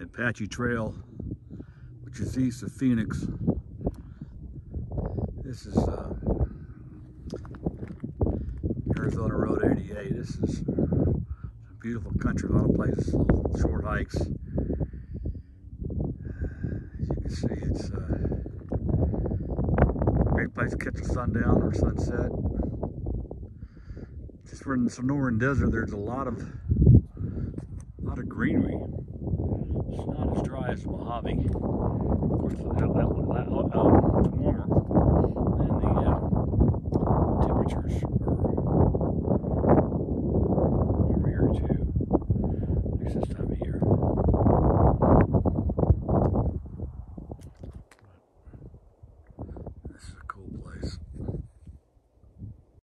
Apache Trail, which is east of Phoenix. This is uh, Arizona Road 88. This is a beautiful country, a lot of places, short hikes. As you can see, it's uh, a great place to catch a sundown or sunset. Just for in the Sonoran Desert, there's a lot of a lot of greenery towards Mojave. Of course, that, that, that, oh, um, it's warmer, and the uh, temperatures are warmer here too, at least this time of year.